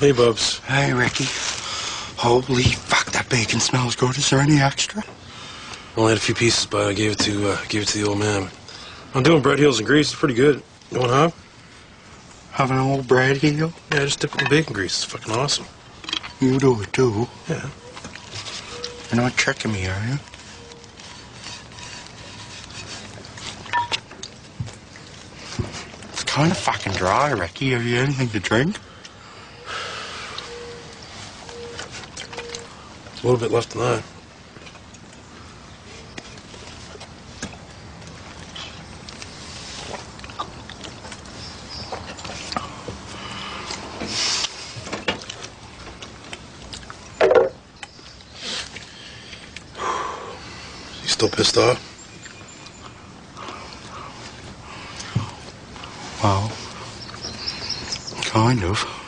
Hey, Bubs. Hey, Ricky. Holy fuck, that bacon smells good. Is there any extra? Only had a few pieces, but I gave it to uh, gave it to the old man. I'm doing bread heels and grease. It's pretty good. You want hot? Have an old bread heel? Yeah, just dip it in bacon grease. It's fucking awesome. You do it too. Yeah. You're not tricking me, are you? It's kind of fucking dry, Ricky. Have you anything to drink? A little bit left in that. You still pissed off? Well, kind of.